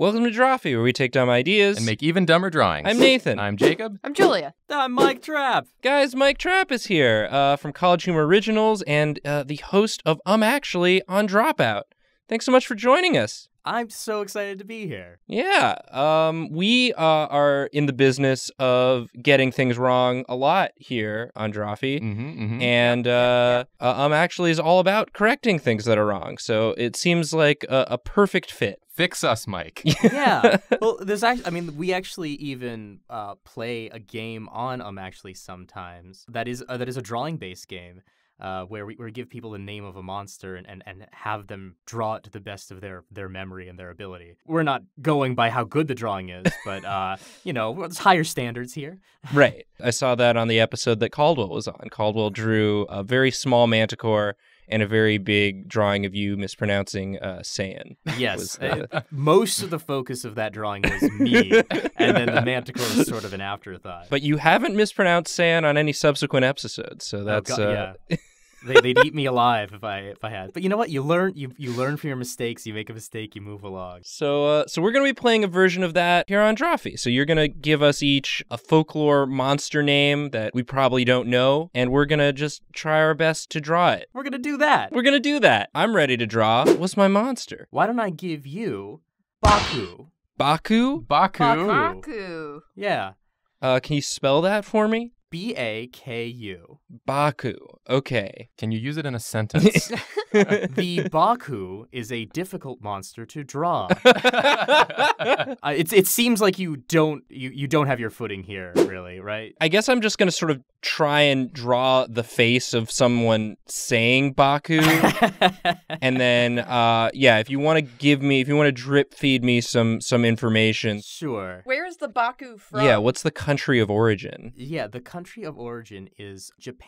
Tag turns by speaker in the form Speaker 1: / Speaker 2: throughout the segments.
Speaker 1: Welcome to Drawfee, where we take dumb ideas.
Speaker 2: and make even dumber drawings.
Speaker 1: I'm Nathan.
Speaker 2: I'm Jacob.
Speaker 3: I'm Julia.
Speaker 4: I'm Mike Trapp.
Speaker 1: Guys, Mike Trapp is here uh, from College Humor Originals and uh, the host of Um Actually on Dropout. Thanks so much for joining us.
Speaker 4: I'm so excited to be here.
Speaker 1: Yeah, um, we uh, are in the business of getting things wrong a lot here on Drawfee.
Speaker 2: Mm-hmm, mm-hmm.
Speaker 1: And uh, uh, um actually is all about correcting things that are wrong. So it seems like a, a perfect fit.
Speaker 2: Fix us, Mike.
Speaker 4: Yeah. well, there's actually, I mean, we actually even uh, play a game on um actually sometimes that is uh, that is a drawing based game. Uh, where we, where we give people the name of a monster and, and, and have them draw it to the best of their, their memory and their ability. We're not going by how good the drawing is, but uh, you know, it's higher standards here.
Speaker 1: Right. I saw that on the episode that Caldwell was on. Caldwell drew a very small manticore and a very big drawing of you mispronouncing uh, Saiyan.
Speaker 4: Yes,
Speaker 1: the-
Speaker 4: uh, most of the focus of that drawing was me, and then the manticore was sort of an afterthought.
Speaker 1: But you haven't mispronounced San on any subsequent episodes, so that's
Speaker 4: oh, God,
Speaker 1: uh,
Speaker 4: yeah. they, they'd eat me alive if I if I had. But you know what? You learn you you learn from your mistakes. You make a mistake, you move along.
Speaker 1: So, uh, so we're gonna be playing a version of that here on Drawfee. So you're gonna give us each a folklore monster name that we probably don't know, and we're gonna just try our best to draw it.
Speaker 4: We're gonna do that.
Speaker 1: We're gonna do that. I'm ready to draw. What's my monster?
Speaker 4: Why don't I give you Baku?
Speaker 1: Baku.
Speaker 2: Baku.
Speaker 3: Baku.
Speaker 4: Yeah,
Speaker 1: Uh, can you spell that for me?
Speaker 4: B A K U.
Speaker 1: Baku. Okay.
Speaker 2: Can you use it in a sentence?
Speaker 4: The Baku is a difficult monster to draw. Uh, it's it seems like you don't you, you don't have your footing here, really, right?
Speaker 1: I guess I'm just gonna sort of try and draw the face of someone saying Baku, and then, uh, yeah, if you want to give me, if you want to drip feed me some some information,
Speaker 4: sure.
Speaker 3: Where's the Baku from?
Speaker 1: yeah, what's the country of origin?
Speaker 4: Yeah, the country of origin is Japan,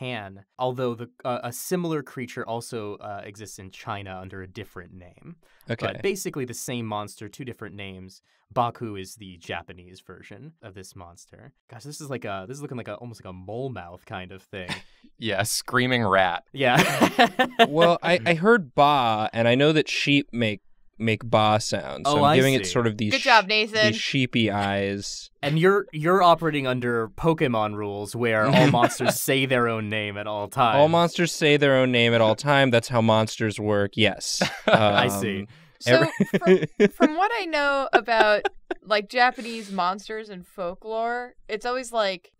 Speaker 4: although the uh, a similar creature also uh, exists in China under a different name.
Speaker 1: Okay.
Speaker 4: But basically the same monster, two different names. Baku is the Japanese version of this monster. Gosh, this is like a this is looking like a almost like a mole mouth kind of thing.
Speaker 2: yeah, screaming rat.
Speaker 4: Yeah.
Speaker 1: well, I, I heard ba, and I know that sheep make make ba sounds. So
Speaker 4: Oh,
Speaker 1: I'm
Speaker 4: I
Speaker 1: giving it sort of these
Speaker 3: Good job, Nathan.
Speaker 1: these sheepy eyes.
Speaker 4: and you're you're operating under Pokemon rules where all monsters say their own name at all times.
Speaker 1: All monsters say their own name at all time. That's how monsters work. Yes.
Speaker 4: I
Speaker 1: Um,
Speaker 4: see.
Speaker 3: So, from, from what I know about like Japanese monsters and folklore, it's always like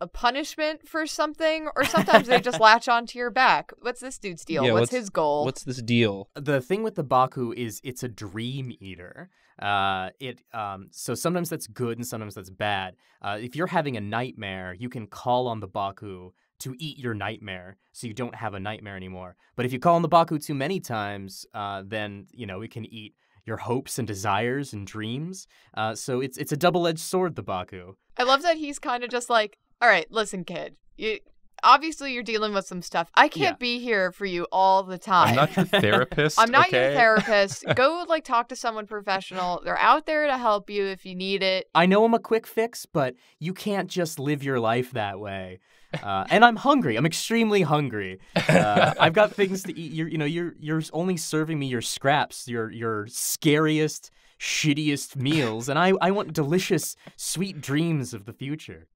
Speaker 3: a punishment for something, or sometimes they just latch onto your back. What's this dude's deal?
Speaker 1: Yeah,
Speaker 3: what's,
Speaker 1: what's-
Speaker 3: his goal?
Speaker 1: What's this deal?
Speaker 4: the thing with the Baku is it's a dream eater. Uh, it um, so sometimes that's good and sometimes that's bad. Uh, if you're having a nightmare, you can call on the Baku to eat your nightmare, so you don't have a nightmare anymore. But if you call on the Baku too many times, uh, then you know it can eat your hopes and desires and dreams. Uh, so it's it's a double-edged sword, the Baku.
Speaker 3: I love that he's kind of just like, all right, listen, kid. You obviously you're dealing with some stuff. I can't
Speaker 4: Yeah.
Speaker 3: be here for you all the time.
Speaker 2: I'm not your therapist.
Speaker 3: I'm not
Speaker 2: okay?
Speaker 3: your therapist. Go like talk to someone professional. They're out there to help you if you need it.
Speaker 4: I know I'm a quick fix, but you can't just live your life that way. Uh, and I'm hungry. I'm extremely hungry. Uh, I've got things to eat. You're, you know, you're you're only serving me your scraps, your your scariest, shittiest meals, and I I want delicious, sweet dreams of the future.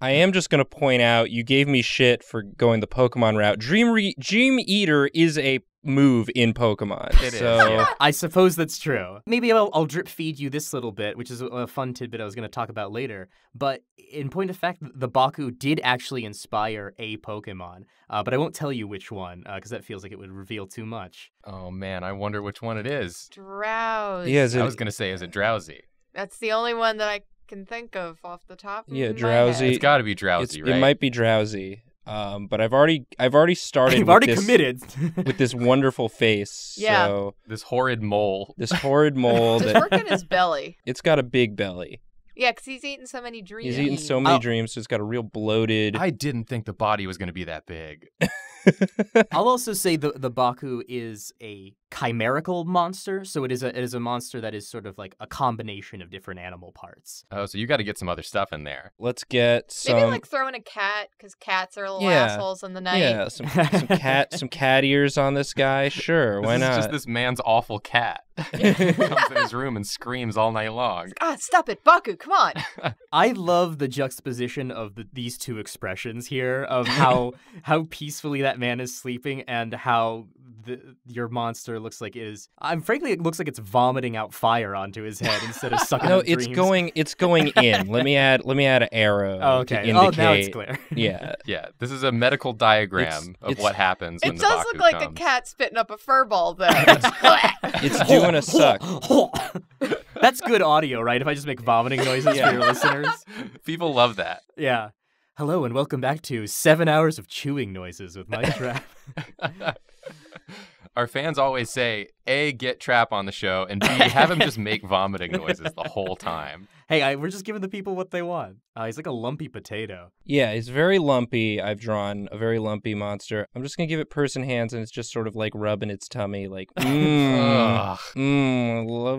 Speaker 1: I am just going to point out you gave me shit for going the Pokemon route. Dream Re- Dream Eater is a move in Pokemon.
Speaker 2: It is,
Speaker 1: so
Speaker 2: yeah.
Speaker 4: I suppose that's true. Maybe I'll, I'll drip feed you this little bit, which is a, a fun tidbit I was going to talk about later. But in point of fact, the Baku did actually inspire a Pokemon, uh, but I won't tell you which one because that feels like it would reveal too much.
Speaker 2: Oh man, I wonder which one it is.
Speaker 3: Drowzee.
Speaker 1: yeah, is
Speaker 2: I was gonna say, is it Drowzee?
Speaker 3: That's the only one that I can think of off the top.
Speaker 1: Yeah,
Speaker 3: of my
Speaker 1: Drowzee.
Speaker 3: head.
Speaker 2: It's got to be
Speaker 1: it's-
Speaker 2: Drowzee, right?
Speaker 1: it might be Drowzee. Um, but I've already I've already started.
Speaker 4: You've already
Speaker 1: this,
Speaker 4: committed.
Speaker 1: with this wonderful face.
Speaker 3: Yeah.
Speaker 1: So
Speaker 2: This horrid mole.
Speaker 1: this horrid mole
Speaker 3: Just
Speaker 1: that
Speaker 3: work in his belly.
Speaker 1: it's got a big belly.
Speaker 3: Yeah, because he's eating so many dreams.
Speaker 1: He's eating so many
Speaker 4: I'll-
Speaker 1: dreams, so it's got a real bloated.
Speaker 2: I didn't think the body was gonna be that big.
Speaker 4: I'll also say the the Baku is a chimerical monster, so it is a it is a monster that is sort of like a combination of different animal parts.
Speaker 2: Oh, so you got to get some other stuff in there.
Speaker 1: Let's get some.
Speaker 3: Maybe like throwing a cat because cats are little
Speaker 1: Yeah.
Speaker 3: assholes in the night.
Speaker 1: yeah, some some cat some cat ears on this guy. Sure, why
Speaker 2: this
Speaker 1: not?
Speaker 2: just this man's awful cat. Comes in his room and screams all night long.
Speaker 3: Ah, stop it, Baku! Come on.
Speaker 4: I love the juxtaposition of the, these two expressions here of how how peacefully that man is sleeping and how the, your monster looks like it is. I'm frankly, it looks like it's vomiting out fire onto his head instead of sucking.
Speaker 1: no, it's
Speaker 4: dreams.
Speaker 1: going. It's going in. let me add. Let me add an arrow.
Speaker 4: Oh,
Speaker 1: To
Speaker 4: okay.
Speaker 1: indicate,
Speaker 4: Oh, now it's clear.
Speaker 1: Yeah.
Speaker 2: Yeah, this is a medical diagram
Speaker 1: It's-
Speaker 2: of
Speaker 1: it's-
Speaker 2: what happens
Speaker 3: It
Speaker 2: the
Speaker 3: does
Speaker 2: Baku
Speaker 3: look like
Speaker 2: comes.
Speaker 3: a cat spitting up a fur ball, though.
Speaker 1: It's doing a suck.
Speaker 4: That's good audio, right? If I just make vomiting noises
Speaker 1: Yeah.
Speaker 4: for your listeners.
Speaker 2: People love that.
Speaker 4: Yeah. Hello and welcome back to seven hours of chewing noises with Mike Trapp.
Speaker 2: Our fans always say, A, get Trapp on the show, and B, have him just make vomiting noises the whole time.
Speaker 4: hey, I, we're just giving the people what they want. Uh, he's like a lumpy potato.
Speaker 1: Yeah, he's very lumpy. I've drawn a very lumpy monster. I'm just gonna give it person hands, and it's just sort of like rubbing its tummy, like, mmm,
Speaker 2: Ugh.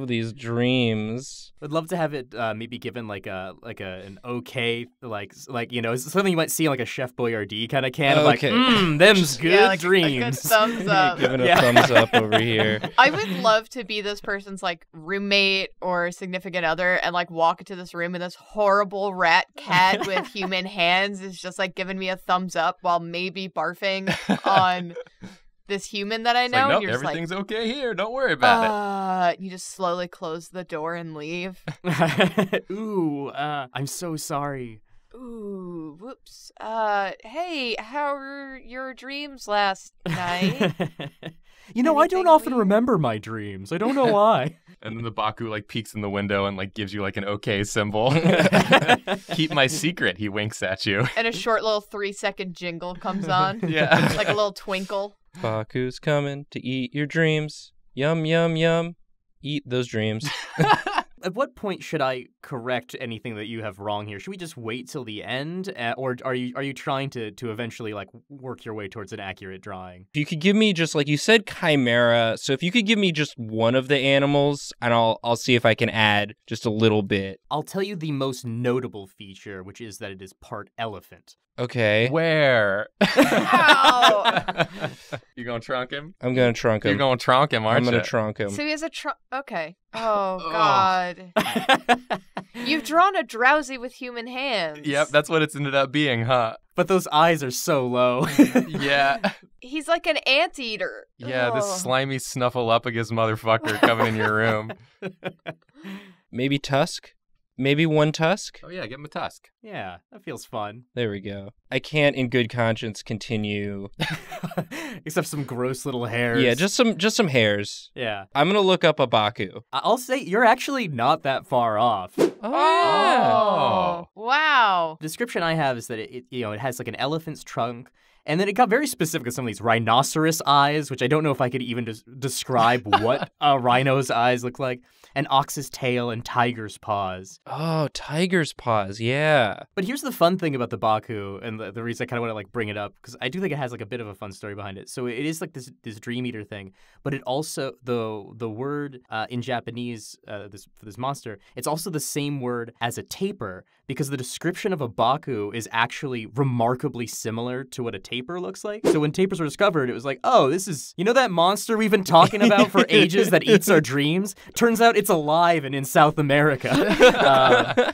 Speaker 1: These dreams.
Speaker 4: I'd love to have it uh, maybe given like a like a an okay like like you know something you might see in like a Chef Boyardee kind of can of like
Speaker 1: Okay.
Speaker 4: mmm them's good
Speaker 3: yeah, like
Speaker 4: dreams.
Speaker 3: A good thumbs up.
Speaker 1: Giving a
Speaker 4: Yeah.
Speaker 1: thumbs up over here.
Speaker 3: I would love to be this person's like roommate or significant other and like walk into this room and this horrible rat cat with human hands is just like giving me a thumbs up while maybe barfing on this human that I
Speaker 2: It's
Speaker 3: know.
Speaker 2: like,
Speaker 3: and
Speaker 2: nope,
Speaker 3: you're just like,
Speaker 2: everything's okay here. Don't worry about it.
Speaker 3: uh, you just slowly close the door and leave.
Speaker 4: Ooh, uh, I'm so sorry.
Speaker 3: Ooh, whoops. Uh, hey, how were your dreams last night?
Speaker 4: you know, I don't often
Speaker 3: weird?
Speaker 4: remember my dreams. I don't know why.
Speaker 2: And then the Baku like peeks in the window and like gives you like an okay symbol. Keep my secret, he winks at you.
Speaker 3: and a short little three second jingle comes on,
Speaker 2: Yeah.
Speaker 3: like a little twinkle.
Speaker 1: Baku's coming to eat your dreams. Yum, yum, yum. Eat those dreams.
Speaker 4: At what point should I correct anything that you have wrong here? Should we just wait till the end, uh, or are you are you trying to to eventually like work your way towards an accurate drawing?
Speaker 1: If you could give me just like you said chimera, so if you could give me just one of the animals and I'll I'll see if I can add just a little bit.
Speaker 4: I'll tell you the most notable feature, which is that it is part elephant.
Speaker 1: Okay.
Speaker 2: Where?
Speaker 3: Ow.
Speaker 2: you gonna trunk him?
Speaker 1: I'm going to trunk him.
Speaker 2: You're gonna trunk him, aren't
Speaker 1: I'm going
Speaker 2: you?
Speaker 1: to trunk him.
Speaker 3: So he has a trunk. okay. Oh God, you've drawn a Drowzee with human hands.
Speaker 2: Yep, that's what it's ended up being, huh?
Speaker 4: but those eyes are so low.
Speaker 2: Yeah.
Speaker 3: He's like an anteater.
Speaker 2: Yeah, this
Speaker 3: Ugh.
Speaker 2: slimy snuffleupagus motherfucker coming in your room.
Speaker 1: Maybe tusk? Maybe one tusk?
Speaker 2: Oh yeah, give him a tusk.
Speaker 4: yeah, that feels fun.
Speaker 1: There we go. I can't in good conscience continue.
Speaker 4: Except some gross little hairs.
Speaker 1: Yeah, just some just some hairs.
Speaker 4: yeah.
Speaker 1: I'm going to look up a Baku.
Speaker 4: I- I'll say you're actually not that far off.
Speaker 1: Oh.
Speaker 3: Oh wow.
Speaker 4: The description I have is that it, it you know it has like an elephant's trunk, and then it got very specific with some of these rhinoceros eyes, which I don't know if I could even des- describe what a rhino's eyes look like, an ox's tail, and tiger's paws.
Speaker 1: Oh, tiger's paws. Yeah.
Speaker 4: But here's the fun thing about the Baku, and the, the reason I kind of want to like bring it up because I do think it has like a bit of a fun story behind it. So it is like this this dream eater thing, but it also the the word uh, in Japanese uh, this for this monster, it's also the same word as a tapir because the description of a Baku is actually remarkably similar to what a tapir looks like. So when tapirs were discovered, it was like, oh, this is you know that monster we've been talking about for ages that eats our dreams. Turns out it's alive and in South America. Uh,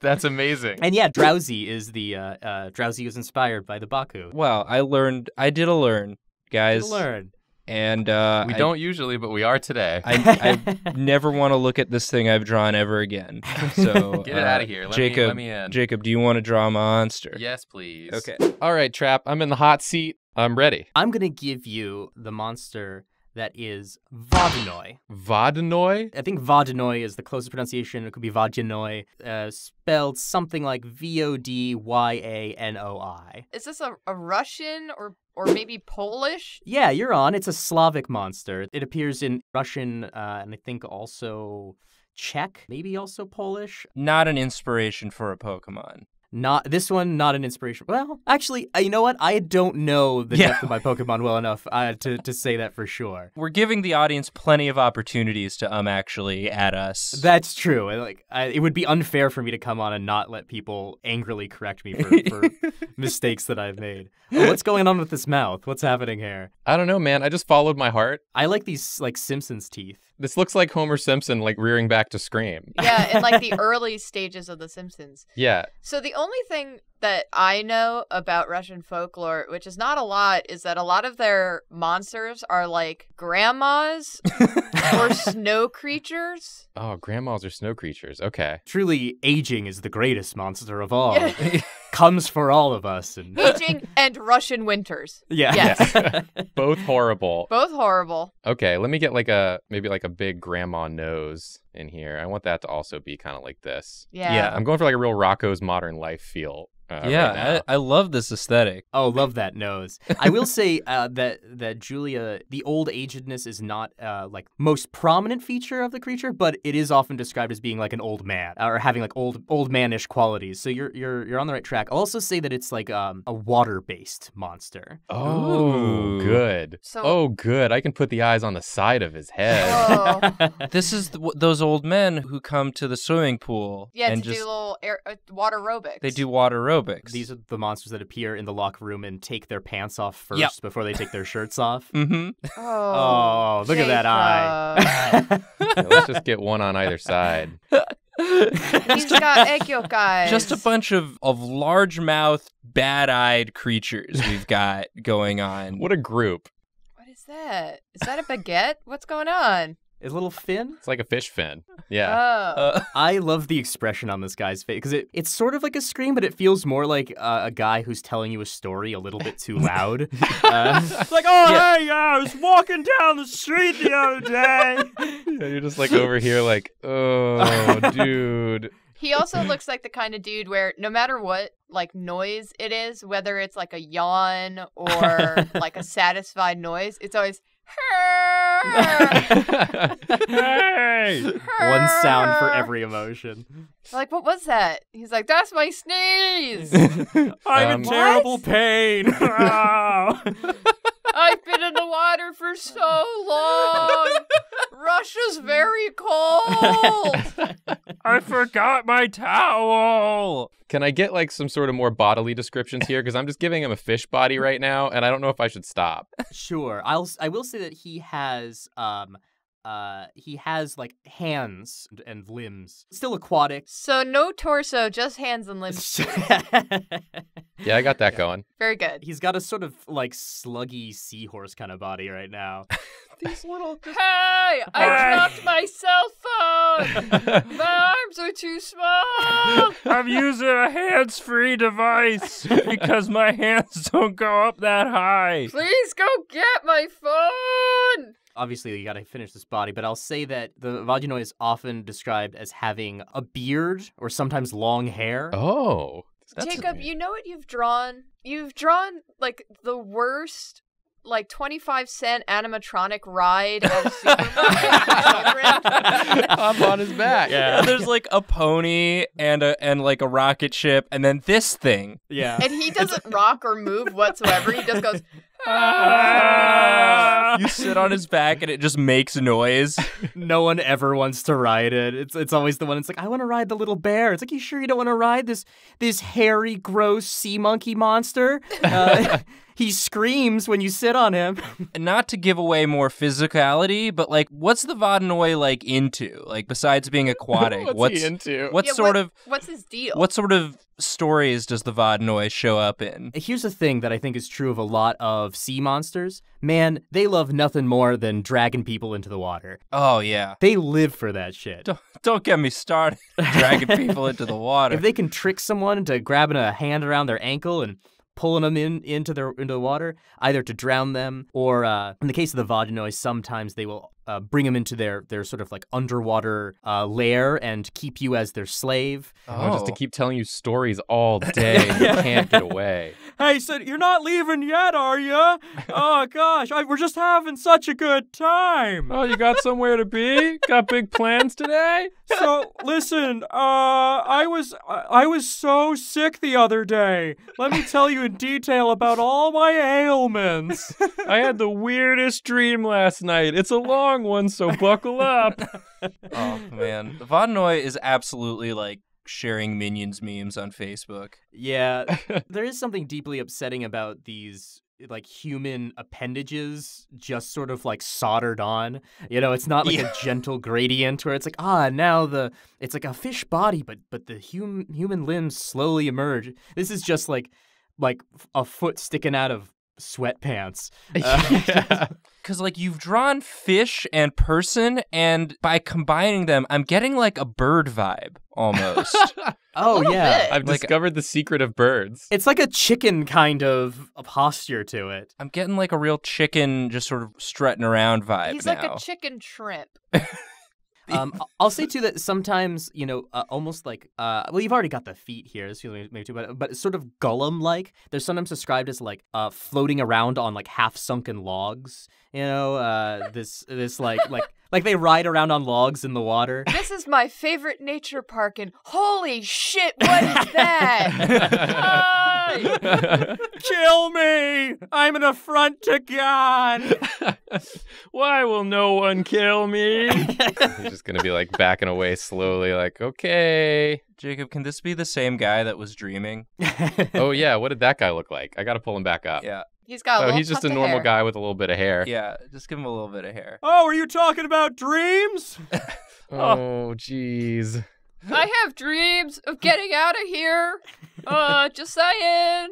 Speaker 2: That's amazing.
Speaker 4: and yeah, Drowzee is the uh, uh, Drowzee was inspired by the Baku.
Speaker 1: Wow, I learned I did a learn, guys.
Speaker 4: To learn.
Speaker 1: And uh
Speaker 2: we
Speaker 1: I-
Speaker 2: don't usually, but we are today.
Speaker 1: I, I never want to look at this thing I've drawn ever again. So
Speaker 2: Get it
Speaker 1: uh,
Speaker 2: out of here. Let
Speaker 1: Jacob.
Speaker 2: me, let me in.
Speaker 1: Jacob, do you want to draw a monster?
Speaker 2: Yes, please.
Speaker 1: Okay.
Speaker 2: All right, Trapp. I'm in the hot seat. I'm ready.
Speaker 4: I'm gonna give you the monster that is Vodyanoy.
Speaker 2: Vodyanoy?
Speaker 4: I think Vodyanoy is the closest pronunciation. It could be Vodyanoy, uh, spelled something like V O D Y A N O I.
Speaker 3: Is this a, a Russian or or maybe Polish?
Speaker 4: Yeah, you're on. It's a Slavic monster. It appears in Russian uh, and I think also Czech, maybe also Polish.
Speaker 1: Not an inspiration for a Pokemon.
Speaker 4: Not this one, not an inspiration. Well, actually, uh, you know what? I don't know the
Speaker 1: Yeah.
Speaker 4: depth of my Pokemon well enough uh, to to say that for sure.
Speaker 1: We're giving the audience plenty of opportunities to um actually at us.
Speaker 4: That's true. I, Like, I, it would be unfair for me to come on and not let people angrily correct me for, for mistakes that I've made. Oh, what's going on with this mouth? What's happening here?
Speaker 2: I don't know, man. I just followed my heart.
Speaker 4: I like these like Simpsons teeth.
Speaker 2: This looks like Homer Simpson like rearing back to scream.
Speaker 3: Yeah, in like the early stages of The Simpsons.
Speaker 2: Yeah.
Speaker 3: So the only thing that I know about Russian folklore, which is not a lot, is that a lot of their monsters are like grandmas or snow creatures.
Speaker 2: Oh, grandmas are snow creatures. Okay.
Speaker 4: Truly, aging is the greatest monster of all.
Speaker 3: Yeah.
Speaker 4: Comes for all of us, and
Speaker 3: Aging and Russian winters.
Speaker 4: yeah,
Speaker 3: Yes.
Speaker 2: Both horrible.
Speaker 3: Both horrible.
Speaker 2: Okay, let me get like a maybe like a big grandma nose in here. I want that to also be kind of like this.
Speaker 3: Yeah.
Speaker 1: Yeah.
Speaker 2: I'm going for like a real Rocko's modern life feel. Uh,
Speaker 1: yeah,
Speaker 2: now.
Speaker 1: I, I love this aesthetic.
Speaker 4: Oh, love that nose. I will say uh, that that Julia, the old agedness is not uh, like most prominent feature of the creature, but it is often described as being like an old man or having like old old manish qualities. So you're you're you're on the right track. I'll also say that it's like um, a water based monster.
Speaker 2: Oh,
Speaker 1: Ooh.
Speaker 2: good.
Speaker 3: So-
Speaker 2: oh, good. I can put the eyes on the side of his head.
Speaker 3: Oh.
Speaker 1: This is the, those old men who come to the swimming pool
Speaker 3: Yeah,
Speaker 1: and
Speaker 3: to
Speaker 1: just
Speaker 3: do little air, uh, water aerobics.
Speaker 1: they do water aerobics.
Speaker 4: These are the monsters that appear in the locker room and take their pants off first
Speaker 1: Yep.
Speaker 4: before they take their shirts off.
Speaker 1: mm-hmm.
Speaker 3: Oh,
Speaker 4: Oh, look at that eye.
Speaker 2: Yeah, let's just get one on either side.
Speaker 3: He's got egg yolk eyes.
Speaker 1: Just a bunch of, of large mouthed, bad eyed creatures we've got going on.
Speaker 2: What a group.
Speaker 3: What is that? Is that a baguette? What's going on?
Speaker 4: A little fin.
Speaker 2: It's like a fish fin. Yeah.
Speaker 3: Oh.
Speaker 1: Uh,
Speaker 4: I love the expression on this guy's face because it, it's sort of like a scream, but it feels more like uh, a guy who's telling you a story a little bit too loud. uh, it's like, oh,
Speaker 1: Yeah.
Speaker 4: hey, I was walking down the street the other day.
Speaker 2: Yeah, You're just like over here, like, oh, dude.
Speaker 3: He also looks like the kind of dude where no matter what like noise it is, whether it's like a yawn or like a satisfied noise, it's always
Speaker 2: hey!
Speaker 4: One sound for every emotion.
Speaker 3: Like, what was that? He's like, that's my sneeze.
Speaker 4: I'm
Speaker 2: Um,
Speaker 4: in terrible pain.
Speaker 3: I've been in the water for so long. Russia's very cold.
Speaker 1: I forgot my towel.
Speaker 2: Can I get like some sort of more bodily descriptions here? Because I'm just giving him a fish body right now, and I don't know if I should stop.
Speaker 4: sure, I'll. s- I will say that he has. Um. Uh. He has like hands and- and limbs. Still aquatic.
Speaker 3: So no torso, just hands and limbs.
Speaker 2: Yeah, I got that going.
Speaker 3: Very good.
Speaker 4: He's got a sort of like sluggy seahorse kind of body right now.
Speaker 1: These little.
Speaker 3: Hey, I dropped my cell phone. My arms are too small.
Speaker 1: I'm using a hands free device because my hands don't go up that high.
Speaker 3: Please go get my phone.
Speaker 4: Obviously you got to finish this body, but I'll say that the Vaginoi is often described as having a beard or sometimes long hair.
Speaker 2: Oh. that's
Speaker 3: Jacob,
Speaker 2: neat.
Speaker 3: you know what you've drawn? You've drawn like the worst, like twenty-five cent animatronic ride at a.
Speaker 2: I'm on his back.
Speaker 1: Yeah, there's like a pony and a and like a rocket ship, and then this thing.
Speaker 4: Yeah.
Speaker 3: and he doesn't rock or move whatsoever. He just goes.
Speaker 1: you sit on his back and it just makes noise.
Speaker 4: no one ever wants to ride it. It's it's always the one. It's like I want to ride the little bear. It's like you sure you don't want to ride this this hairy, gross sea monkey monster? Uh, he screams when you sit on him.
Speaker 1: Not to give away more physicality, but like, what's the Vodyanoy like into? Like, besides being aquatic,
Speaker 2: What's, he into?
Speaker 1: what
Speaker 3: Yeah,
Speaker 1: sort
Speaker 3: what-
Speaker 1: of
Speaker 3: What's his deal?
Speaker 1: what sort of stories does the Vodyanoy show up in?
Speaker 4: Here's the thing that I think is true of a lot of sea monsters. Man, they love nothing more than dragging people into the water.
Speaker 1: Oh yeah,
Speaker 4: They live for that shit.
Speaker 1: don't don't get me started dragging people into the water.
Speaker 4: If they can trick someone into grabbing a hand around their ankle and pulling them in into their into the water, either to drown them or, uh, in the case of the Vodyanois, sometimes they will uh, bring them into their their sort of like underwater uh, lair and keep you as their slave.
Speaker 2: Oh, just to
Speaker 1: Oh.
Speaker 2: keep telling you stories all day. You can't get away.
Speaker 4: Hey, so you're not leaving yet, are you? Oh gosh, I, we're just having such a good time.
Speaker 2: Oh, you got somewhere to be? Got big plans today?
Speaker 5: so listen, uh, I was I was so sick the other day. Let me tell you in detail about all my ailments.
Speaker 2: I had the weirdest dream last night. It's a long one, so buckle up.
Speaker 1: oh man, the Vodyanoy is absolutely like sharing minions memes on Facebook.
Speaker 4: Yeah, there is something deeply upsetting about these like human appendages just sort of like soldered on. You know, it's not like
Speaker 1: Yeah.
Speaker 4: a gentle gradient where it's like ah now the it's like a fish body, but but the hum, human limbs slowly emerge. This is just like like a foot sticking out of sweatpants. Uh,
Speaker 2: yeah.
Speaker 1: Because like you've drawn fish and person, and by combining them, I'm getting like a bird vibe almost.
Speaker 4: oh yeah.
Speaker 3: bit.
Speaker 2: I've
Speaker 1: Like-
Speaker 2: discovered the secret of birds.
Speaker 4: It's like a chicken kind of a posture to it.
Speaker 1: I'm getting like a real chicken, just sort of strutting around vibe
Speaker 3: He's
Speaker 1: now.
Speaker 3: like a chicken shrimp.
Speaker 4: Um, I'll say too that sometimes you know, uh, almost like, uh, well, you've already got the feet here, feeling maybe too, but but it's sort of Gollum-like. They're sometimes described as like uh, floating around on like half-sunken logs. You know, uh, this this like like like they ride around on logs in the water.
Speaker 3: This is my favorite nature park, and holy shit, what is that? Hi!
Speaker 5: Kill me! I'm an affront to God!
Speaker 2: Why will no one kill me? He's just gonna be like backing away slowly, like, okay.
Speaker 1: Jacob, can this be the same guy that was dreaming?
Speaker 2: Oh yeah, what did that guy look like? I gotta pull him back up.
Speaker 1: Yeah,
Speaker 3: He's got a
Speaker 2: Oh,
Speaker 3: little
Speaker 2: he's just a normal
Speaker 3: hair.
Speaker 2: guy with a little bit of hair.
Speaker 1: yeah. Just give him a little bit of hair.
Speaker 5: Oh, are you talking about dreams?
Speaker 2: Oh, jeez.
Speaker 3: I have dreams of getting out of here. Uh, just saying.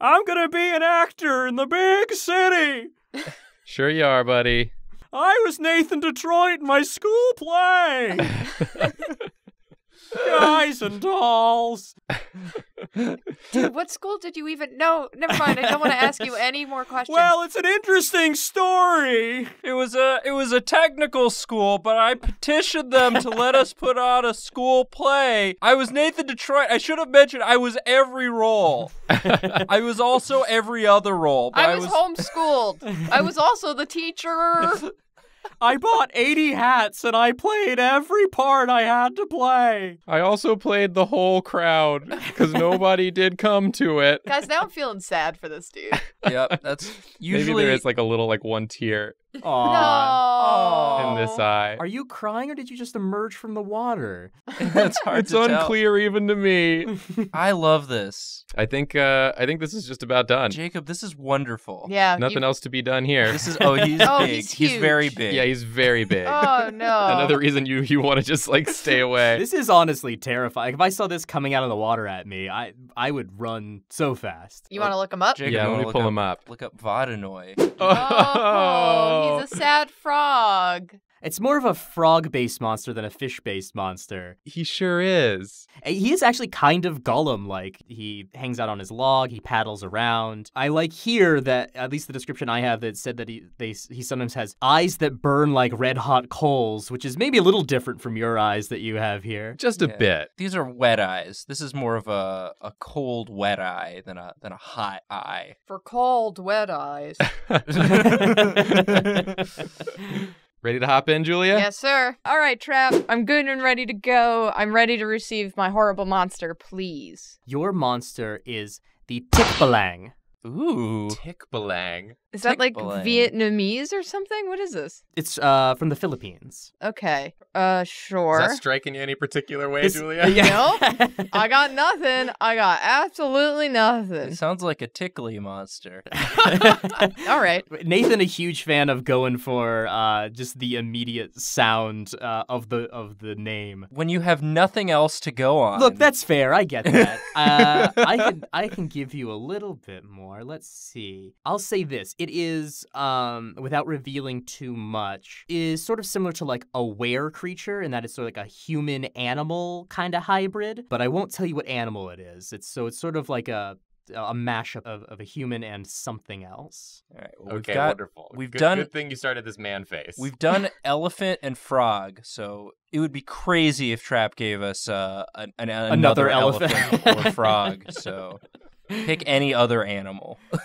Speaker 5: I'm gonna be an actor in the big city!
Speaker 2: Sure you are, buddy.
Speaker 5: I was Nathan Detroit in my school play! Guys and dolls!
Speaker 3: Dude, what school did you even know? Never mind. I don't want to ask you any more questions.
Speaker 5: Well, it's an interesting story!
Speaker 1: It was a it was a technical school, but I petitioned them to let us put on a school play. I was Nathan Detroit. I should have mentioned I was every role. I was also every other role. But
Speaker 3: I was homeschooled. I was also the teacher.
Speaker 5: I bought 80 hats and I played every part I had to play.
Speaker 2: I also played the whole crowd because nobody did come to it.
Speaker 3: Guys, now I'm feeling sad for this dude.
Speaker 1: Yep, that's usually
Speaker 2: Maybe there is like a little like one tear
Speaker 4: Aw.
Speaker 3: No.
Speaker 2: in this eye.
Speaker 4: Are you crying or did you just emerge from the water?
Speaker 1: it's hard
Speaker 2: It's
Speaker 1: to tell.
Speaker 2: unclear even to me.
Speaker 1: I love this,
Speaker 2: I think uh I think this is just about done.
Speaker 1: Jacob. This is wonderful.
Speaker 3: Yeah.
Speaker 2: Nothing
Speaker 3: you-
Speaker 2: else to be done here.
Speaker 1: This is oh he's
Speaker 3: Oh,
Speaker 1: big.
Speaker 3: he's
Speaker 1: very big.
Speaker 2: yeah, he's very big.
Speaker 3: Oh no.
Speaker 2: Another reason you you want to just like stay away.
Speaker 4: This is honestly terrifying. If I saw this coming out of the water at me, I I would run so fast.
Speaker 3: You want to look him up?
Speaker 1: Jacob,
Speaker 2: yeah, let me pull
Speaker 1: up,
Speaker 2: him up.
Speaker 1: Look up Vodyanoy.
Speaker 3: Oh, he's a sad frog.
Speaker 4: It's more of a frog-based monster than a fish-based monster.
Speaker 2: he sure is.
Speaker 4: Uh, He is actually kind of Gollum-like. He hangs out on his log. He paddles around. I like here that at least the description I have that said that he they he sometimes has eyes that burn like red-hot coals, which is maybe a little different from your eyes that you have here.
Speaker 2: Just a
Speaker 1: Yeah.
Speaker 2: bit.
Speaker 1: These are wet eyes. This is more of a, a cold wet eye than a than a hot eye.
Speaker 3: For cold, wet eyes.
Speaker 2: Ready to hop in, Julia?
Speaker 3: yes, sir. All right, Trapp. I'm good and ready to go. I'm ready to receive my horrible monster, please.
Speaker 4: Your monster is the Tikbalang.
Speaker 1: Ooh.
Speaker 2: Tikbalang.
Speaker 3: Is that like
Speaker 1: Tikbalang.
Speaker 3: Vietnamese or something? What is this?
Speaker 4: It's uh from the Philippines.
Speaker 3: Okay. Uh, sure.
Speaker 2: Is that striking you any particular way,
Speaker 4: This-
Speaker 2: Julia?
Speaker 4: Yeah.
Speaker 3: I got nothing. I got absolutely
Speaker 1: It
Speaker 3: nothing.
Speaker 1: sounds like a tickly monster.
Speaker 3: All right.
Speaker 4: Nathan, a huge fan of going for uh, just the immediate sound uh, of the of the name.
Speaker 1: When you have nothing else to go on.
Speaker 4: Look, that's fair. I get that. uh, I can I can give you a little bit more. Let's see. I'll say this: it is, um, without revealing too much, is sort of similar to like a were creature in that it's sort of like a human animal kind of hybrid. But I won't tell you what animal it is. It's so it's sort of like a a mashup of, of a human and something else.
Speaker 1: All right, well,
Speaker 2: Okay,
Speaker 1: we've got,
Speaker 2: wonderful.
Speaker 1: we've
Speaker 2: good,
Speaker 1: done-
Speaker 2: Good thing you started this man face.
Speaker 1: We've done elephant and frog, so it would be crazy if Trapp gave us uh, an, an, another,
Speaker 4: elephant.
Speaker 1: elephant or frog. So pick any other animal.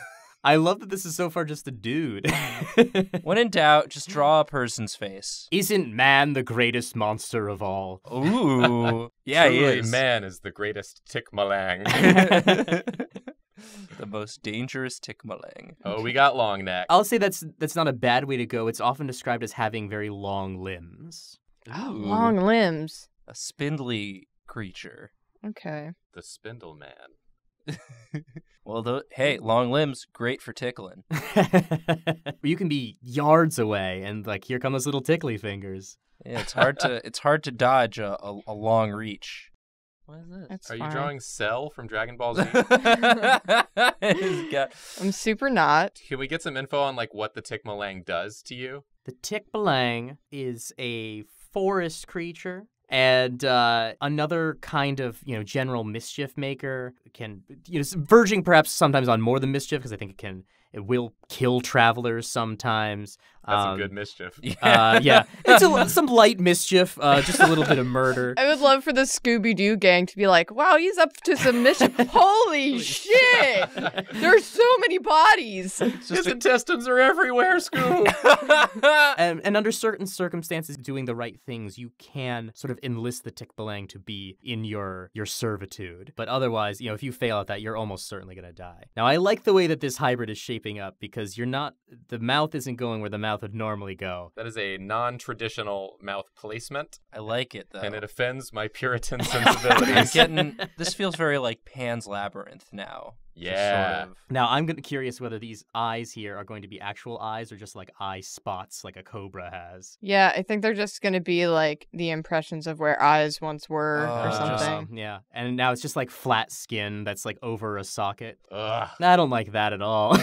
Speaker 4: I love that this is so far just a dude. Mm.
Speaker 1: When in doubt, just draw a person's face.
Speaker 4: Isn't man the greatest monster of all?
Speaker 1: Ooh, yeah, he
Speaker 2: Truly,
Speaker 1: is.
Speaker 2: man is the greatest tickmalang.
Speaker 1: the most dangerous tickmalang.
Speaker 2: oh, we got long neck.
Speaker 4: I'll say that's that's not a bad way to go. It's often described as having very long limbs.
Speaker 1: Ooh,
Speaker 3: Long limbs.
Speaker 1: a spindly creature.
Speaker 3: Okay.
Speaker 2: The spindle man.
Speaker 1: Well, tho- hey, long limbs, great for tickling.
Speaker 4: you can be yards away, and like here come those little tickly fingers.
Speaker 1: Yeah, it's hard to it's hard to dodge a, a, a long reach. What is this?
Speaker 3: That's
Speaker 2: Are you drawing Cell from Dragon Ball Z?
Speaker 1: He's got-
Speaker 3: I'm super not.
Speaker 2: Can we get some info on like what the Tikmalang does to you?
Speaker 4: The Tikbalang is a forest creature and uh, another kind of you know general mischief maker can you know verging perhaps sometimes on more than mischief because I think it can it will kill travelers sometimes.
Speaker 2: That's
Speaker 4: Um,
Speaker 2: some good mischief.
Speaker 4: Uh, yeah, it's a, some light mischief, uh, just a little bit of murder.
Speaker 3: I would love for the Scooby Doo gang to be like, wow, he's up to some mischief! Holy shit! There's so many bodies.
Speaker 2: His intestines are everywhere, Scoob.
Speaker 4: and, and under certain circumstances, doing the right things, you can sort of enlist the Tikbalang to be in your your servitude. But otherwise, you know, if you fail at that, you're almost certainly going to die. Now, I like the way that this hybrid is shaping up because you're not the mouth isn't going where the mouth would normally go.
Speaker 2: that is a non-traditional mouth placement,
Speaker 1: I like it though.
Speaker 2: and it offends my Puritan
Speaker 1: I'm
Speaker 2: sensibilities.
Speaker 1: getting this feels very like Pan's Labyrinth now. Just
Speaker 2: Yeah.
Speaker 1: Sort of.
Speaker 4: Now, I'm gonna curious whether these eyes here are going to be actual eyes or just like eye spots like a cobra has.
Speaker 3: Yeah, I think they're just going to be like the impressions of where eyes once were
Speaker 1: Oh,
Speaker 3: or something.
Speaker 4: Yeah, and now it's just like flat skin that's like over a socket.
Speaker 2: Ugh.
Speaker 4: I don't like that at all.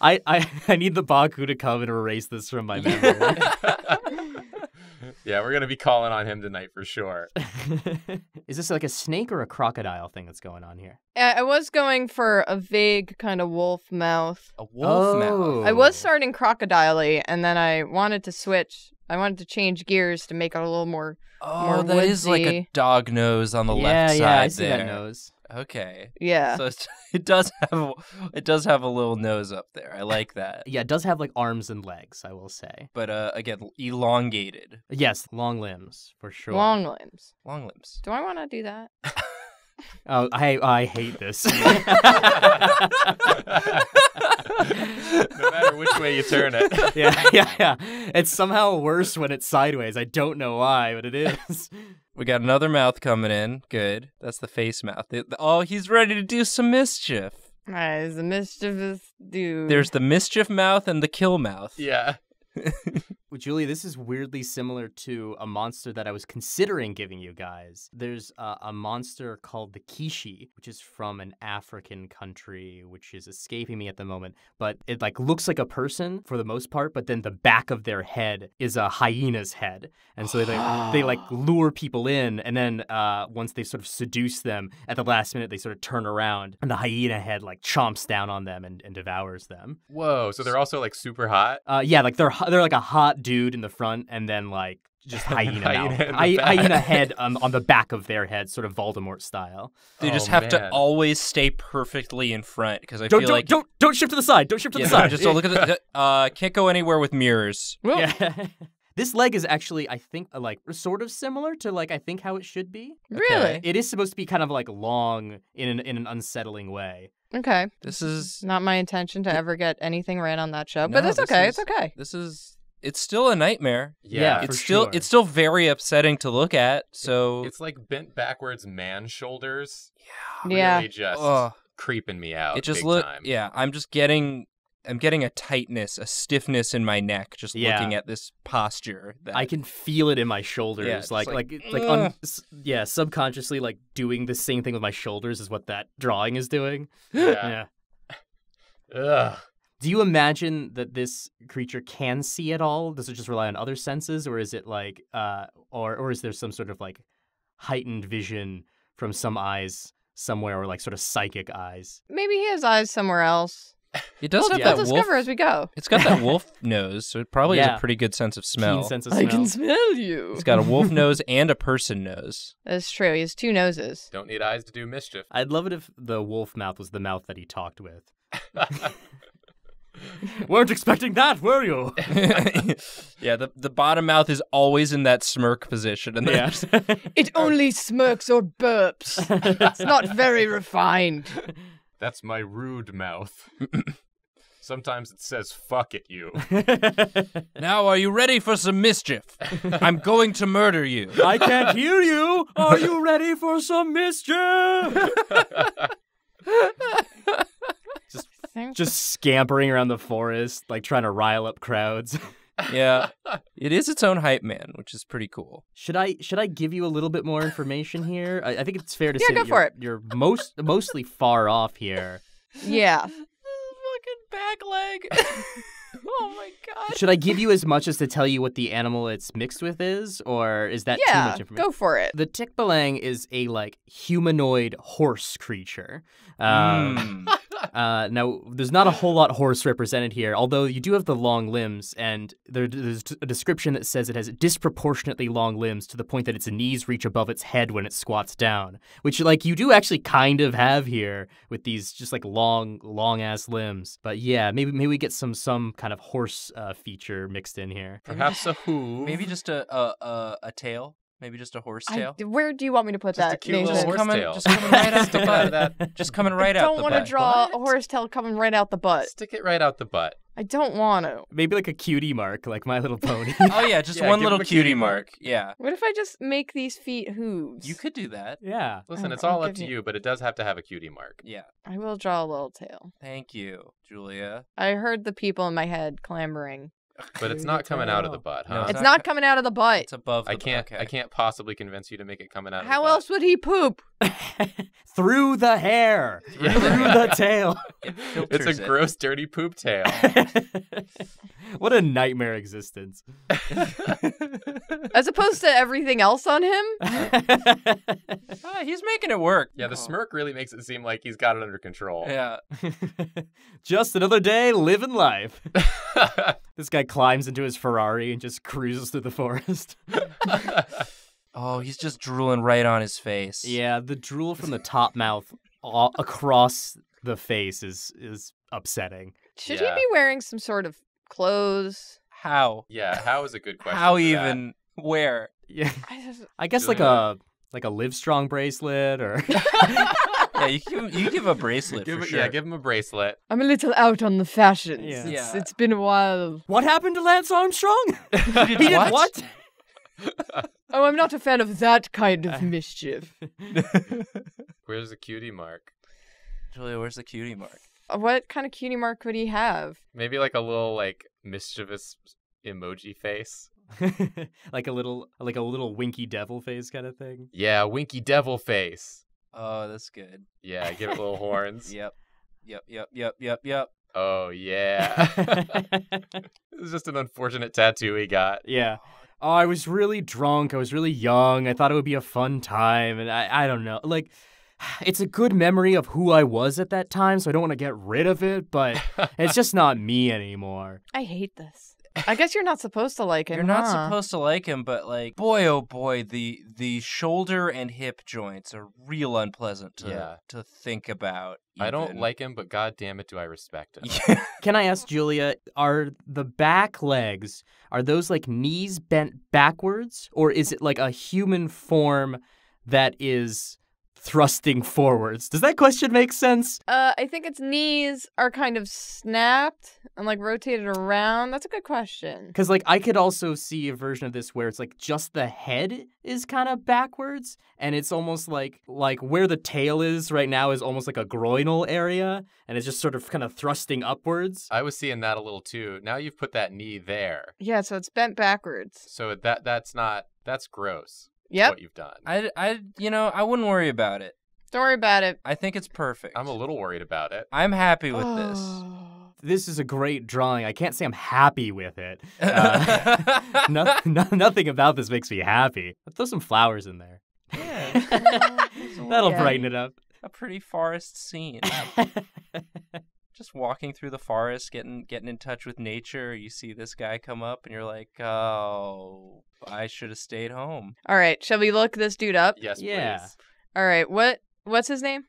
Speaker 4: I, I I need the Baku to come and erase this from my memory.
Speaker 2: yeah, we're gonna be calling on him tonight for sure.
Speaker 4: Is this like a snake or a crocodile thing that's going on here?
Speaker 3: I I was going for a vague kind of wolf mouth.
Speaker 1: a wolf mouth. Oh.
Speaker 3: I was
Speaker 4: Oh.
Speaker 3: starting crocodile and then I wanted to switch. I wanted to change gears to make it a little more.
Speaker 1: Oh,
Speaker 3: more
Speaker 1: that is like a dog nose on the
Speaker 4: yeah,
Speaker 1: left side
Speaker 4: yeah, I see
Speaker 1: there.
Speaker 4: that nose.
Speaker 1: Okay.
Speaker 3: Yeah.
Speaker 1: So it's, it does have a, it does have a little nose up there. I like that.
Speaker 4: Yeah, it does have like arms and legs, I will say.
Speaker 1: But uh, again, elongated,
Speaker 4: Yes, long limbs for sure.
Speaker 3: Long limbs.
Speaker 1: long limbs.
Speaker 3: Do I want to do that?
Speaker 4: Oh, I I hate this.
Speaker 2: no matter which way you turn it.
Speaker 4: yeah, yeah, yeah. It's somehow worse when it's sideways. I don't know why, but it is.
Speaker 1: We got another mouth coming in. Good. That's the face mouth. The- the- oh, he's ready to do some mischief.
Speaker 3: Ah, he's a mischievous dude.
Speaker 1: There's the mischief mouth and the kill mouth.
Speaker 2: Yeah.
Speaker 4: Well, Julie, this is weirdly similar to a monster that I was considering giving you guys. There's uh, a monster called the Kishi, which is from an African country, which is escaping me at the moment. But it like looks like a person for the most part, but then the back of their head is a hyena's head, and so they they like lure people in, and then uh, once they sort of seduce them at the last minute, they sort of turn around, and the hyena head like chomps down on them and, and devours them.
Speaker 2: Whoa. So they're also like super hot.
Speaker 4: Uh, yeah, like they're they're like a hot dude in the front, and then like just hyena
Speaker 2: Hyena
Speaker 4: mouth, Hy- hyena head on, on the back of their head, sort of Voldemort style.
Speaker 1: They just
Speaker 2: Oh,
Speaker 1: have to always stay perfectly in front because I
Speaker 4: Don't
Speaker 1: feel
Speaker 4: don't,
Speaker 1: like
Speaker 4: don't don't shift to the side. Don't shift to
Speaker 1: yeah,
Speaker 4: the side.
Speaker 1: just don't look at the uh can't go anywhere with mirrors.
Speaker 3: Whoa.
Speaker 4: Yeah. this leg is actually, I think, uh, like sort of similar to like I think how it should be.
Speaker 3: Really?
Speaker 4: It is supposed to be kind of like long in an in an unsettling way.
Speaker 3: Okay.
Speaker 1: This is
Speaker 3: Not my intention to ever get anything right on that show,
Speaker 1: No,
Speaker 3: but it's okay.
Speaker 1: is-
Speaker 3: It's okay.
Speaker 1: this is it's still a nightmare.
Speaker 4: Yeah,
Speaker 1: it's
Speaker 4: for
Speaker 1: still
Speaker 4: sure.
Speaker 1: it's still very upsetting to look at. So
Speaker 2: It's like bent backwards man shoulders.
Speaker 3: Yeah.
Speaker 2: Really just
Speaker 1: ugh,
Speaker 2: creeping me out.
Speaker 1: it just
Speaker 2: big
Speaker 1: look
Speaker 2: time.
Speaker 1: yeah. I'm just getting I'm getting a tightness, a stiffness in my neck just
Speaker 4: Yeah.
Speaker 1: looking at this posture. That
Speaker 4: I can feel it in my shoulders,
Speaker 1: Yeah, it's
Speaker 4: like
Speaker 1: like,
Speaker 4: like like un- yeah, subconsciously like doing the same thing with my shoulders is what that drawing is doing.
Speaker 2: Yeah. Ugh.
Speaker 4: Do you imagine that this creature can see at all? Does it just rely on other senses, or is it like, uh, or or is there some sort of like heightened vision from some eyes somewhere, or like sort of psychic eyes?
Speaker 3: Maybe he has eyes somewhere else.
Speaker 1: It does have
Speaker 4: Yeah.
Speaker 1: that
Speaker 3: We'll
Speaker 1: wolf.
Speaker 3: discover as we go.
Speaker 1: It's got that wolf nose, so it probably
Speaker 4: Yeah.
Speaker 1: has a pretty good sense of
Speaker 4: Keen
Speaker 1: smell.
Speaker 4: sense of smell.
Speaker 3: I can smell you.
Speaker 1: It's got a wolf nose and a person nose.
Speaker 3: That's true. He has two noses.
Speaker 2: Don't need eyes to do mischief.
Speaker 4: I'd love it if the wolf mouth was the mouth that he talked with. Weren't expecting that, were you?
Speaker 1: yeah, the the bottom mouth is always in that smirk position, and then
Speaker 4: yeah.
Speaker 3: It only smirks or burps. it's not very refined.
Speaker 2: That's my rude mouth. Sometimes it says "fuck it, you."
Speaker 1: Now, are you ready for some mischief? I'm going to murder you.
Speaker 5: I can't hear you. Are you ready for some mischief? Just scampering around the forest, like trying to rile up crowds.
Speaker 1: Yeah, it is its own hype man, which is pretty cool.
Speaker 4: Should I should I give you a little bit more information here? I, I think it's fair to
Speaker 3: Yeah,
Speaker 4: say
Speaker 3: go
Speaker 4: that
Speaker 3: for
Speaker 4: you're,
Speaker 3: it.
Speaker 4: you're most mostly far off here.
Speaker 3: Yeah.
Speaker 1: Fucking back leg. oh my god.
Speaker 4: Should I give you as much as to tell you what the animal it's mixed with is, or is that too much information?
Speaker 3: Go for it.
Speaker 4: The tikbalang is a like humanoid horse creature. Um,
Speaker 1: Mm.
Speaker 4: uh, now, there's not a whole lot horse represented here, although you do have the long limbs, and there, there's a description that says it has disproportionately long limbs to the point that its knees reach above its head when it squats down, which like you do actually kind of have here with these just like long, long ass limbs. But yeah, maybe maybe we get some some kind of horse uh, feature mixed in here.
Speaker 2: Perhaps a hoof.
Speaker 1: Maybe just a a a, a tail. Maybe just a horse
Speaker 3: I,
Speaker 1: tail.
Speaker 3: where do you want me to put
Speaker 2: Just a
Speaker 3: that?
Speaker 2: cute little
Speaker 3: Nathan?
Speaker 2: horse
Speaker 1: coming,
Speaker 2: tail.
Speaker 1: just coming right out the
Speaker 2: Stick out of
Speaker 1: butt.
Speaker 2: that.
Speaker 1: Just coming right out.
Speaker 3: I
Speaker 1: out
Speaker 3: don't want to draw
Speaker 2: What?
Speaker 3: a horse tail coming right out the butt.
Speaker 2: Stick it right out the butt.
Speaker 3: I don't want to.
Speaker 4: Maybe like a cutie mark, like My Little Pony.
Speaker 1: Oh yeah, just
Speaker 2: Yeah,
Speaker 1: one little cutie
Speaker 2: cutie
Speaker 1: mark.
Speaker 2: mark.
Speaker 1: Yeah,
Speaker 3: What if I just make these feet hooves?
Speaker 1: you could do that.
Speaker 4: yeah.
Speaker 2: Listen,
Speaker 3: I'll-
Speaker 2: it's
Speaker 3: I'll
Speaker 2: all up to
Speaker 3: you-
Speaker 2: you, but it does have to have a cutie mark.
Speaker 1: Yeah,
Speaker 3: I will draw a little tail.
Speaker 1: thank you, Julia.
Speaker 3: I heard the people in my head clamoring.
Speaker 2: But it's not coming out of the
Speaker 4: tail.
Speaker 2: butt,
Speaker 1: No,
Speaker 2: huh?
Speaker 1: It's
Speaker 3: It's
Speaker 1: not
Speaker 3: not coming out of the butt.
Speaker 1: It's above. The
Speaker 2: I can't.
Speaker 1: Okay.
Speaker 2: I can't possibly convince you to make it coming out of
Speaker 3: How
Speaker 2: the butt.
Speaker 3: else would he poop?
Speaker 4: Through the hair, through the tail.
Speaker 1: It
Speaker 2: It's a
Speaker 1: it.
Speaker 2: gross, dirty poop tail.
Speaker 4: what a nightmare existence.
Speaker 3: As opposed to everything else on him?
Speaker 1: Ah, he's making it work.
Speaker 2: yeah, the
Speaker 1: Oh.
Speaker 2: smirk really makes it seem like he's got it under control.
Speaker 1: Yeah.
Speaker 4: just another day living life. This guy climbs into his Ferrari and just cruises through the forest.
Speaker 1: Oh, he's just drooling right on his face.
Speaker 4: yeah, the drool from the top mouth all across the face is is upsetting.
Speaker 3: Should
Speaker 2: Yeah.
Speaker 3: he be wearing some sort of clothes?
Speaker 1: How?
Speaker 2: yeah, how is a good question.
Speaker 1: How
Speaker 2: for that.
Speaker 1: even? Where?
Speaker 4: Yeah,
Speaker 3: I just,
Speaker 4: I guess like a like a Live Strong bracelet or
Speaker 1: Yeah, you give, you give a bracelet
Speaker 2: Give
Speaker 1: for
Speaker 2: it-
Speaker 1: sure.
Speaker 2: Yeah, give him a bracelet.
Speaker 3: I'm a little out on the fashions.
Speaker 4: Yeah.
Speaker 3: It's,
Speaker 1: Yeah.
Speaker 3: it's been a while.
Speaker 4: what happened to Lance Armstrong?
Speaker 1: did
Speaker 4: he did
Speaker 1: what?
Speaker 4: what?
Speaker 3: Oh, I'm not a fan of that kind of mischief.
Speaker 2: Where's the cutie mark?
Speaker 1: Julia, where's the cutie mark?
Speaker 3: Uh, What kind of cutie mark would he have?
Speaker 2: Maybe like a little like mischievous emoji face.
Speaker 4: like a little like a little winky devil face kind of thing.
Speaker 2: Yeah, winky devil face.
Speaker 1: Oh, that's good.
Speaker 2: Yeah, give it little horns.
Speaker 1: Yep. Yep, yep, yep, yep, yep.
Speaker 2: Oh yeah. it's just an unfortunate tattoo he got.
Speaker 4: Yeah. Oh, I was really drunk. I was really young. I thought it would be a fun time. And I, I don't know. Like, it's a good memory of who I was at that time, so I don't want to get rid of it, but it's just not me anymore.
Speaker 3: I hate this. I guess you're not supposed to like him.
Speaker 1: You're not
Speaker 3: huh?
Speaker 1: supposed to like him, but like, boy, oh boy, the the shoulder and hip joints are real unpleasant to
Speaker 2: Yeah.
Speaker 1: to think about.
Speaker 2: I don't like him, but god damn it, do I respect him.
Speaker 4: Can I ask Julia, are the back legs, are those like knees bent backwards? Or is it like a human form that is thrusting forwards? Does that question make sense?
Speaker 3: Uh, I think its knees are kind of snapped and like rotated around. That's a good question.
Speaker 4: Because like I could also see a version of this where it's like just the head is kind of backwards, and it's almost like like where the tail is right now is almost like a groinal area, and it's just sort of kind of thrusting upwards.
Speaker 2: I was seeing that a little too. Now you've put that knee there.
Speaker 3: Yeah, so it's bent backwards.
Speaker 2: So that that's not that's gross.
Speaker 3: Yep.
Speaker 2: What you've done.
Speaker 1: I, I, you know, I wouldn't worry about it.
Speaker 3: Don't worry about it.
Speaker 1: I think it's perfect.
Speaker 2: I'm a little worried about it.
Speaker 1: I'm happy with this.
Speaker 3: Oh.
Speaker 4: This is a great drawing. I can't say I'm happy with it. Uh, no, no, nothing about this makes me happy. Throw some flowers in there.
Speaker 1: Yeah.
Speaker 4: That'll
Speaker 3: Yeah.
Speaker 4: brighten it up.
Speaker 1: a pretty forest scene. Just walking through the forest, getting getting in touch with nature. You see this guy come up, and you're like, "Oh, I should have stayed home."
Speaker 3: All right, shall we look this dude up?
Speaker 2: Yes,
Speaker 4: Yeah.
Speaker 2: please.
Speaker 3: All right, what what's his name?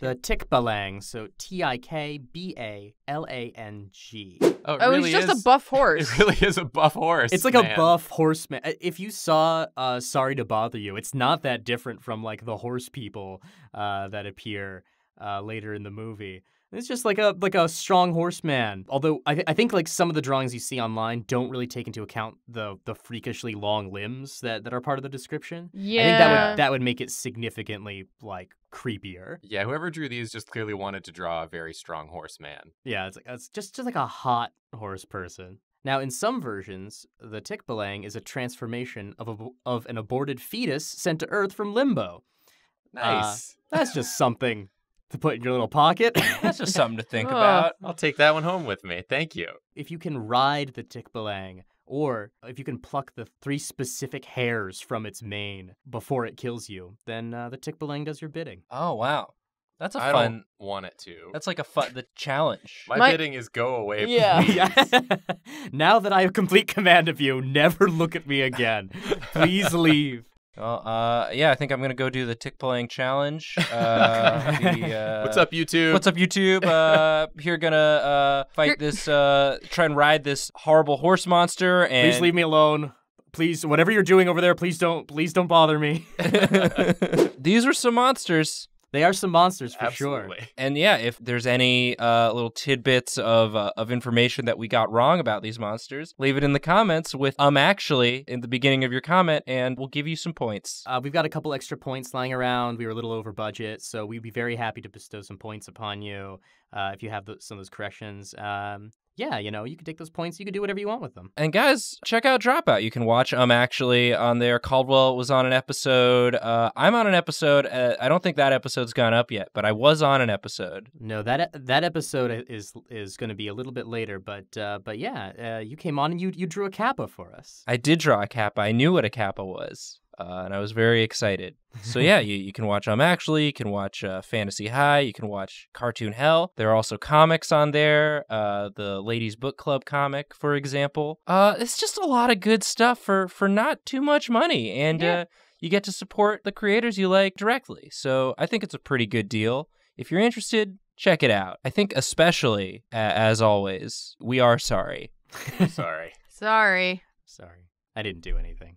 Speaker 4: the Tikbalang, so T I K B A L A N G.
Speaker 2: Oh, it
Speaker 3: Oh,
Speaker 2: really
Speaker 3: he's just
Speaker 2: is,
Speaker 3: a buff horse.
Speaker 2: It really is a buff horse.
Speaker 4: It's like
Speaker 2: man.
Speaker 4: a buff horseman. If you saw uh, Sorry to Bother You, it's not that different from like the horse people uh, that appear uh, later in the movie. It's just like a like a strong horseman. Although I, th- I think like some of the drawings you see online don't really take into account the the freakishly long limbs that, that are part of the description.
Speaker 3: Yeah.
Speaker 4: I think that would that would make it significantly like creepier.
Speaker 2: Yeah, whoever drew these just clearly wanted to draw a very strong horseman.
Speaker 4: Yeah, it's like it's just just like a hot horse person. Now, in some versions, the Tikbalang is a transformation of a, of an aborted fetus sent to Earth from limbo.
Speaker 2: Uh, nice.
Speaker 4: That's just something to put in your little pocket.
Speaker 1: That's just something to think
Speaker 3: Oh.
Speaker 1: about.
Speaker 2: I'll take that one home with me. Thank you.
Speaker 4: if you can ride the Tikbalang, or if you can pluck the three specific hairs from its mane before it kills you, then uh, the Tikbalang does your bidding.
Speaker 1: Oh wow, that's a
Speaker 2: I
Speaker 1: fun.
Speaker 2: don't want it to.
Speaker 1: That's like a fun. The challenge.
Speaker 2: My,
Speaker 3: My-
Speaker 2: bidding is go away.
Speaker 3: Yeah.
Speaker 2: please.
Speaker 4: Yes. now that I have complete command of you, never look at me again. Please leave.
Speaker 1: Well, uh, yeah, I think I'm gonna go do the tick playing challenge. Uh, the, uh,
Speaker 2: What's up, YouTube?
Speaker 1: What's up, YouTube? Uh, here gonna uh fight
Speaker 3: Here-
Speaker 1: this uh try and ride this horrible horse monster and
Speaker 4: Please leave me alone. Please, whatever you're doing over there, please don't, please don't bother me.
Speaker 1: These are some monsters.
Speaker 4: They are some monsters for sure.
Speaker 1: And yeah, if there's any uh, little tidbits of uh, of information that we got wrong about these monsters, leave it in the comments with um actually in the beginning of your comment, and we'll give you some points.
Speaker 4: Uh, we've got a couple extra points lying around. We were a little over budget, so we'd be very happy to bestow some points upon you uh, if you have those, some of those corrections. Um, yeah, you know, you can take those points. You can do whatever you want with them.
Speaker 1: And guys, check out Dropout. You can watch um actually on there. Caldwell was on an episode. Uh, I'm on an episode. Uh, I don't think that episode's gone up yet, but I was on an episode.
Speaker 4: No, that that episode is is going to be a little bit later, but uh, but yeah, uh, you came on and you you drew a kappa for us.
Speaker 1: I did draw a kappa. I knew what a kappa was, uh, and I was very excited. So yeah, you, you can watch um actually. You can watch uh, Fantasy High. You can watch Cartoon Hell. There are also comics on there. Uh, the Ladies Book Club comic, for example. Uh, it's just a lot of good stuff for for not too much money, and
Speaker 3: Yeah.
Speaker 1: uh, you get to support the creators you like directly. So I think it's a pretty good deal. If you're interested, check it out. I think especially, a- as always, we are sorry.
Speaker 2: Sorry.
Speaker 3: Sorry.
Speaker 4: Sorry, I didn't do anything.